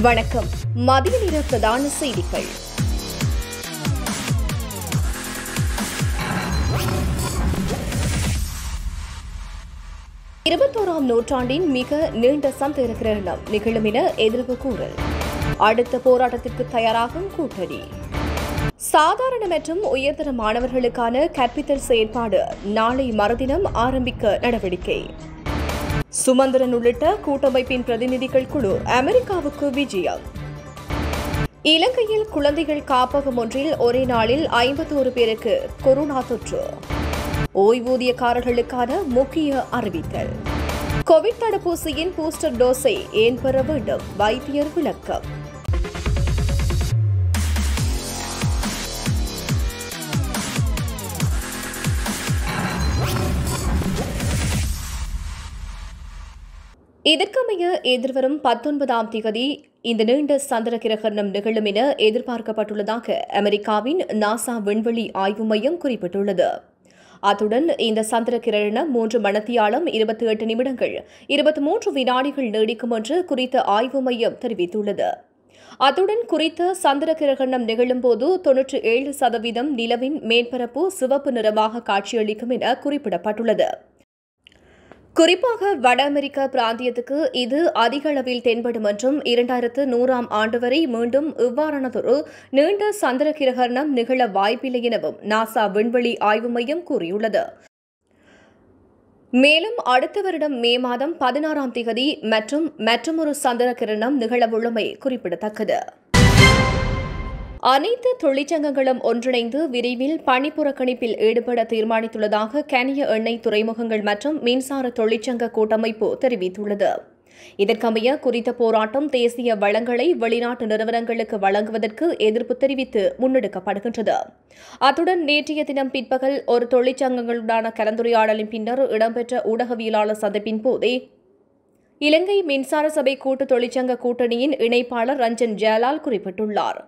வணக்கம். மதிய நேர பிரதான செய்திகள். இருபத்தோராம் நூற்றாண்டின் மிக நீண்ட சந்திர கிரகணம் நிகழும் என எதிர்ப்பு கூறல். அடுத்த போராட்டத்திற்கு தயாராகும் கூட்டணி. சாதாரண மற்றும் உயர்தர மாணவர்களுக்கான கற்பித்தல் செயற்பாடு நாளை மறுதினம் ஆரம்பிக்க நடவடிக்கை. சுமந்திரன் உள்ளிட்ட கூட்டமைப்பின் பிரதிநிதிகள் குழு அமெரிக்காவுக்கு விஜயம். இலங்கையில் குழந்தைகள் காப்பகம் ஒன்றில் ஒரே நாளில் ஐம்பத்தோரு பேருக்கு கொரோனா தொற்று. ஓய்வூதியக்காரர்களுக்கான முக்கிய அறிவித்தல். கோவிட் தடுப்பூசியின் பூஸ்டர் டோஸை ஏன் பெற வேண்டும்? வைத்தியர் விளக்கம். இதற்கமைய எதிர்வரும் பத்தொன்பதாம் திகதி இந்த நீண்ட சந்திர கிரகணம் நிகழும் என எதிர்பார்க்கப்பட்டுள்ளதாக அமெரிக்காவின் நாசா விண்வெளி ஆய்வு மையம் குறிப்பிட்டுள்ளது. அத்துடன் இந்த சந்திர கிரகணம் மூன்று மணத்தியாலம் இருபத்தி எட்டு நிமிடங்கள் இருபத்தி மூன்று வினாடிகள் நீடிக்கும் என்று குறித்த ஆய்வு மையம் தெரிவித்துள்ளது. அத்துடன் குறித்த சந்திர கிரகணம் நிகழும்போது தொன்னூற்றி ஏழு சதவீதம் நிலவின் மேற்பரப்பு சிவப்பு நிறமாக காட்சியளிக்கும் என குறிப்பிடப்பட்டுள்ளது. குறிப்பாக வட அமெரிக்க பிராந்தியத்துக்கு இது அதிக அளவில் தென்படும் என்றும் இரண்டாயிரத்து நூறாம் ஆண்டு வரை மீண்டும் இவ்வாறானதொரு நீண்ட சந்திர கிரகணம் நிகழ வாய்ப்பில்லை எனவும் நாசா விண்வெளி ஆய்வு மையம் கூறியுள்ளது. மேலும் அடுத்த வருடம் மே மாதம் பதினாறாம் திகதி மற்றும் மற்றொரு சந்திர கிரணம் நிகழவுள்ளமை குறிப்பிடத்தக்கது. அனைத்து தொழிற்சங்கங்களும் ஒன்றிணைந்து விரைவில் பணிப்புறக்கணிப்பில் ஈடுபட தீர்மானித்துள்ளதாக கனிய எண்ணெய் துறைமுகங்கள் மற்றும் மின்சார தொழிற்சங்க கூட்டமைப்பு தெரிவித்துள்ளது. இதற்கமைய குறித்த போராட்டம் தேசிய வளங்களை வெளிநாட்டு நிறுவனங்களுக்கு வழங்குவதற்கு எதிர்ப்பு தெரிவித்து முன்னெடுக்கப்படுகின்றது. அத்துடன் நேற்றைய தினம் பிற்பகல் ஒரு தொழிற்சங்கங்களுடனான கலந்துரையாடலின் பின்னர் இடம்பெற்ற ஊடகவியலாளர் சந்திப்பின் போதே இலங்கை மின்சார சபை கூட்டு தொழிற்சங்க கூட்டணியின் இணைப்பாளர் ரஞ்சன் ஜெயலால் குறிப்பிட்டுள்ளார்.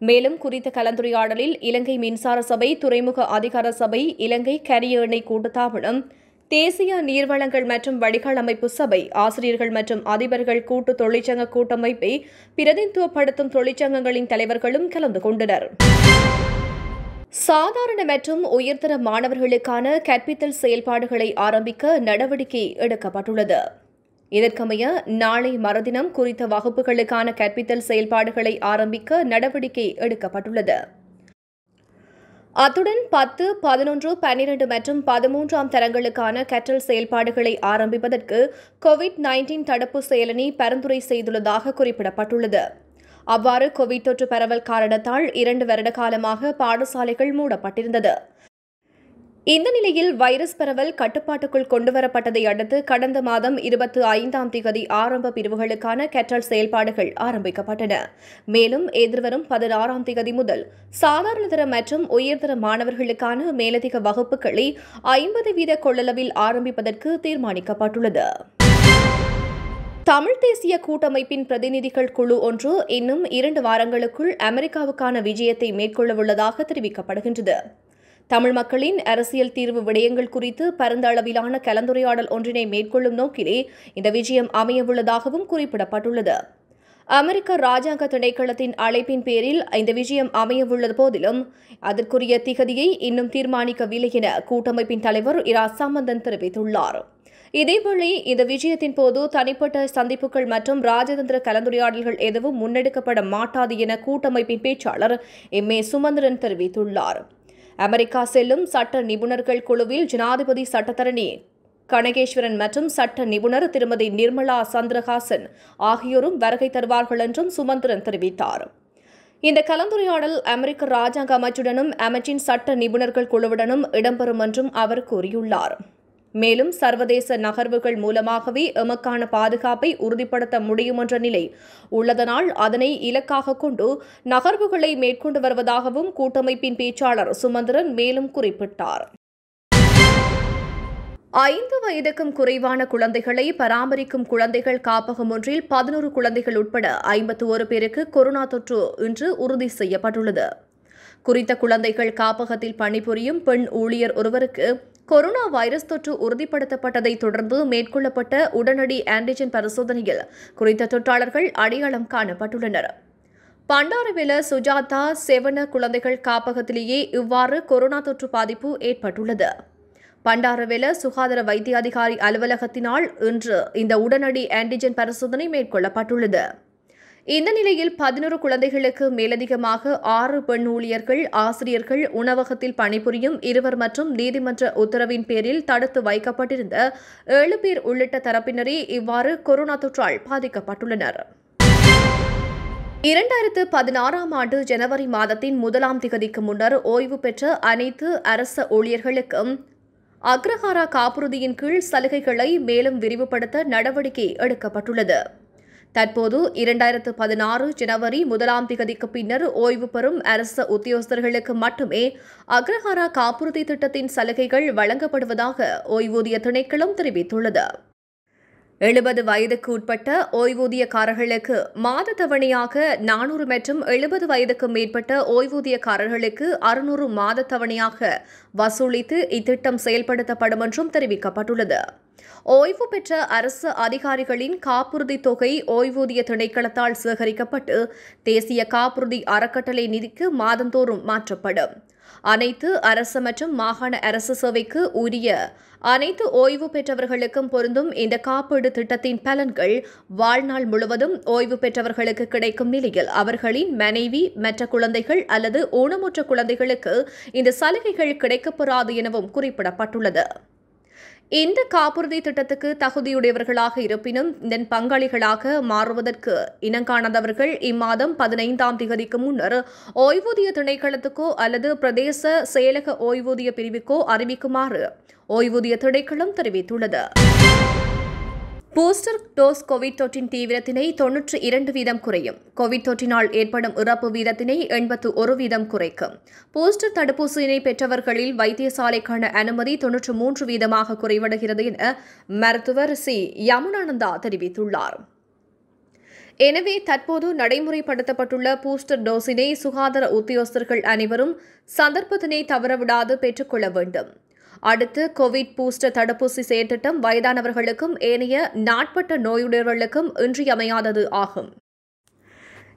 மேலும் குறித்த கலந்துரையாடலில் இலங்கை மின்சார சபை துறைமுக அதிகார சபை இலங்கை கரிய எண்ணெய் கூட்டுத்தாபனம் தேசிய நீர்வளங்கள் மற்றும் வடிகால் அமைப்பு சபை ஆசிரியர்கள் மற்றும் அதிபர்கள் கூட்டு தொழிற்சங்க கூட்டமைப்பை பிரதிநிதித்துவப்படுத்தும் தொழிற்சங்கங்களின் தலைவர்களும் கலந்து கொண்டனர். சாதாரண மற்றும் உயர்தர மாணவர்களுக்கான கற்பித்தல் செயல்பாடுகளை ஆரம்பிக்க நடவடிக்கை எடுக்கப்பட்டுள்ளது. இதற்கமைய நாளை மறுதினம் குறித்த வகுப்புகளுக்கான கற்பித்தல் செயல்பாடுகளை ஆரம்பிக்க நடவடிக்கை எடுக்கப்பட்டுள்ளது. அத்துடன் பத்து பதினொன்று பன்னிரண்டு மற்றும் பதிமூன்றாம் தரங்களுக்கான கற்றல் செயல்பாடுகளை ஆரம்பிப்பதற்கு கோவிட் நைன்டீன் தடுப்பு செயலணி பரிந்துரை செய்துள்ளதாக குறிப்பிடப்பட்டுள்ளது. அவ்வாறு கோவிட் தொற்று பரவல் காரணத்தால் இரண்டு வருட காலமாக பாடசாலைகள் மூடப்பட்டிருந்தது. இந்த நிலையில் வைரஸ் பரவல் கட்டுப்பாட்டுக்குள் கொண்டுவரப்பட்டதை அடுத்து கடந்த மாதம் இருபத்தி ஐந்தாம் திகதி ஆரம்ப பிரிவுகளுக்கான கற்றல் செயல்பாடுகள் ஆரம்பிக்கப்பட்டன. மேலும் எதிர்வரும் பதினாறாம் திகதி முதல் சாதாரணதர மற்றும் உயர்தர மாணவர்களுக்கான மேலதிக வகுப்புகளை ஐம்பது வீத கொள்ளளவில் ஆரம்பிப்பதற்கு தீர்மானிக்கப்பட்டுள்ளது. தமிழ் தேசிய கூட்டமைப்பின் பிரதிநிதிகள் குழு ஒன்று இன்னும் இரண்டு வாரங்களுக்குள் அமெரிக்காவுக்கான விஜயத்தை மேற்கொள்ளவுள்ளதாக தெரிவிக்கப்படுகின்றது. தமிழ் மக்களின் அரசியல் தீர்வு விடயங்கள் குறித்து பரந்த அளவிலான கலந்துரையாடல் ஒன்றினை மேற்கொள்ளும் நோக்கிலே இந்த விஜயம் அமையவுள்ளதாகவும் குறிப்பிடப்பட்டுள்ளது. அமெரிக்க ராஜாங்க திணைக்களத்தின் அழைப்பின் பேரில் இந்த விஜயம் அமையவுள்ள போதிலும் அதற்குரிய திகதியை இன்னும் தீர்மானிக்கவில்லை என கூட்டமைப்பின் தலைவர் இரா சம்பந்தன் தெரிவித்துள்ளார். இதேவேளை இந்த விஜயத்தின் போது தனிப்பட்ட சந்திப்புகள் மற்றும் ராஜதந்திர கலந்துரையாடல்கள் எதுவும் முன்னெடுக்கப்பட மாட்டாது என கூட்டமைப்பின் பேச்சாளர் எம் ஏ சுமந்திரன் தெரிவித்துள்ளார். அமெரிக்கா செல்லும் சட்ட நிபுணர்கள் குழுவில் ஜனாதிபதி சட்டத்தரணி கனகேஸ்வரன் மற்றும் சட்ட நிபுணர் திருமதி நிர்மலா சந்திரஹாசன் ஆகியோரும் வருகை தருவார்கள் என்றும் சுமந்திரன் தெரிவித்தார். இந்த கலந்துரையாடல் அமெரிக்க ராஜாங்க அமைச்சுடனும் அமைச்சின் சட்ட நிபுணர்கள் குழுவுடனும் இடம்பெறும் என்றும் அவர் கூறியுள்ளார். மேலும் சர்வதேச நகர்வுகள் மூலமாகவே எமக்கான பாதுகாப்பை உறுதிப்படுத்த முடியும் என்ற நிலை. உள்ளதனால் அதனை இலக்காக கொண்டு நகர்வுகளை மேற்கொண்டு வருவதாகவும் கூட்டமைப்பின் பேச்சாளர் சுமந்திரன் மேலும் குறிப்பிட்டார். ஐந்து வயதுக்கும் குறைவான குழந்தைகளை பராமரிக்கும் குழந்தைகள் காப்பகம் ஒன்றில் பதினோரு குழந்தைகள் உட்பட ஐம்பத்து ஒரு பேருக்கு கொரோனா தொற்று இன்று உறுதி செய்யப்பட்டுள்ளது. குறித்த குழந்தைகள் காப்பகத்தில் பணிபுரியும் பெண் ஊழியர் ஒருவருக்கு கொரோனா வைரஸ் தொற்று உறுதிப்படுத்தப்பட்டதை தொடர்ந்து மேற்கொள்ளப்பட்ட உடனடி ஆன்டிஜென் பரிசோதனையில் குறித்த தொற்றாளர்கள் அடையாளம் காணப்பட்டுள்ளனர். பண்டாரவில சுஜாதா செவன குழந்தைகள் காப்பகத்திலேயே இவ்வாறு கொரோனா தொற்று பாதிப்பு ஏற்பட்டுள்ளது. பண்டாரவேல சுகாதார வைத்திய அதிகாரி அலுவலகத்தினால் இன்று இந்த உடனடி ஆன்டிஜென் பரிசோதனை மேற்கொள்ளப்பட்டுள்ளது. இந்த நிலையில் பதினோரு குழந்தைகளுக்கு மேலதிகமாக ஆறு பெண் ஊழியர்கள் ஆசிரியர்கள் உணவகத்தில் பணிபுரியும் இருவர் மற்றும் நீதிமன்ற உத்தரவின் பேரில் தடுத்து வைக்கப்பட்டிருந்த ஏழு பேர் உள்ளிட்ட தரப்பினரே இவ்வாறு கொரோனா தொற்றால் பாதிக்கப்பட்டுள்ளனர். இரண்டாயிரத்து பதினாறாம் ஆண்டு ஜனவரி மாதத்தின் முதலாம் திகதிக்கு முன்னர் ஓய்வு பெற்ற அனைத்து அரச ஊழியர்களுக்கும் அக்ரஹாரா காப்புறுதியின் கீழ் சலுகைகளை மேலும் விரிவுபடுத்த நடவடிக்கை எடுக்கப்பட்டுள்ளது. தற்போது இரண்டாயிரத்து பதினாறு ஜனவரி முதலாம் திகதிக்கு பின்னர் ஓய்வு பெறும் அரசு உத்தியோகஸ்தர்களுக்கு மட்டுமே அக்ரஹாரா காப்புறுதி திட்டத்தின் சலுகைகள் வழங்கப்படுவதாக ஓய்வூதிய திணைக்களம் தெரிவித்துள்ளது. எழுபது வயதுக்கு உட்பட்ட ஓய்வூதியக்காரர்களுக்கு மாத தவணையாக நானூறு மற்றும் எழுபது வயதுக்கு மேற்பட்ட ஓய்வூதியக்காரர்களுக்கு அறுநூறு மாத தவணையாக வசூலித்து இத்திட்டம் செயல்படுத்தப்படும் என்றும் தெரிவிக்கப்பட்டுள்ளது. ஓய்வு பெற்ற அரசு அதிகாரிகளின் காப்புறுதி தொகை ஓய்வூதிய திணைக்களத்தால் சேகரிக்கப்பட்டு தேசிய காப்புறுதி அறக்கட்டளை நிதிக்கு மாதந்தோறும் மாற்றப்படும். அனைத்து அரசு மற்றும் மாகாண அரசு சேவைக்கு உரிய அனைத்து ஓய்வு பெற்றவர்களுக்கும் பொருந்தும் இந்த காப்பீடு திட்டத்தின் பலன்கள் வாழ்நாள் முழுவதும் ஓய்வு பெற்றவர்களுக்கு கிடைக்கும் நிலையில் அவர்களின் மனைவி மற்ற குழந்தைகள் அல்லது ஊனமுற்ற குழந்தைகளுக்கு இந்த சலுகைகள் கிடைக்கப்பெறாது எனவும் குறிப்பிடப்பட்டுள்ளது. இந்த காப்புறுதி திட்டத்துக்கு தகுதியுடையவர்களாக இருப்பினும் இதன் பங்காளிகளாக மாறுவதற்கு இனங்காணாதவர்கள் இம்மாதம் பதினைந்தாம் திகதிக்கு முன்னர் ஓய்வூதிய திணைக்களத்துக்கோ அல்லது பிரதேச செயலக ஓய்வூதிய பிரிவுக்கோ அறிவிக்குமாறு ஓய்வூதிய திணைக்களம் தெரிவித்துள்ளது. பூஸ்டர் டோஸ் கோவிட் தொற்றின் தீவிரத்தினை தொன்னூற்று இரண்டு வீதம் குறையும். கோவிட் தொற்றினால் ஏற்படும் இறப்பு வீதத்தினை எண்பத்து ஒரு வீதம் குறைக்கும். பூஸ்டர் தடுப்பூசியினை பெற்றவர்களில் வைத்தியசாலைக்கான அனுமதி தொன்னூற்று மூன்று வீதமாக குறைவடைகிறது என மருத்துவர் சி. யமுனானந்தா தெரிவித்துள்ளார். எனவே தற்போது நடைமுறைப்படுத்தப்பட்டுள்ள பூஸ்டர் டோஸினை சுகாதார உத்தியோகஸ்தர்கள் அனைவரும் சந்தர்ப்பத்தினை தவறவிடாது பெற்றுக்கொள்ள வேண்டும். அடுத்து கோவிட் பூஸ்டர் தடுப்பூசி செயற்திட்டம் வயதானவர்களுக்கும் ஏனைய நாட்பட்ட நோயுடையவர்களுக்கும் இன்றியமையாதது ஆகும்.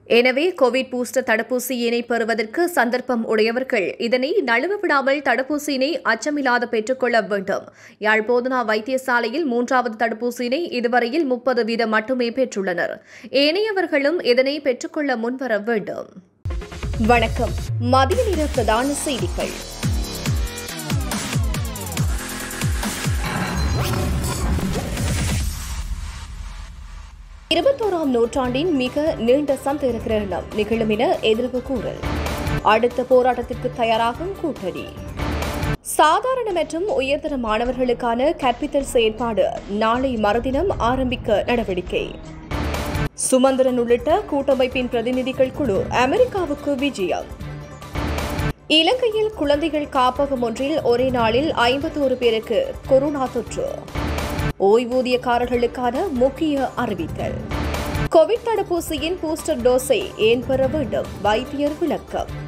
எனவே கோவிட் பூஸ்டர் தடுப்பூசியினை பெறுவதற்கு சந்தர்ப்பம் உடையவர்கள் இதனை நழுவ விடாமல் தடுப்பூசியினை அச்சமில்லாது பெற்றுக்கொள்ள வேண்டும். யாழ்போதனா வைத்தியசாலையில் மூன்றாவது தடுப்பூசியினை இதுவரையில் முப்பது வீதம் மட்டுமே பெற்றுள்ளனர். ஏனையவர்களும் இதனை பெற்றுக்கொள்ள முன்வர வேண்டும். வணக்கம். மதிய நேர பிரதான செய்திகள். இருபத்தோராம் நூற்றாண்டின் மிக நீண்ட சந்திர கிரகணம் நிகழும் என எதிர்ப்பு கூறல். அடுத்த போராட்டத்திற்கு தயாராகும் கூட்டணி. சாதாரண மற்றும் உயர்தர மாணவர்களுக்கான கற்பித்தல் செயற்பாடு நாளை மறுதினம் ஆரம்பிக்க நடவடிக்கை. சுமந்திரன் உள்ளிட்ட கூட்டமைப்பின் பிரதிநிதிகள் குழு அமெரிக்காவுக்கு விஜயம். இலங்கையில் குழந்தைகள் காப்பகம் ஒன்றில் ஒரே நாளில் ஐம்பத்தோரு பேருக்கு கொரோனா தொற்று. ஓய்வூதியக்காரர்களுக்கான முக்கிய அறிவித்தல். கோவிட் தடுப்பூசியின் பூஸ்டர் டோஸை ஏன் பெற வேண்டும்? வைத்தியர் விளக்கம்.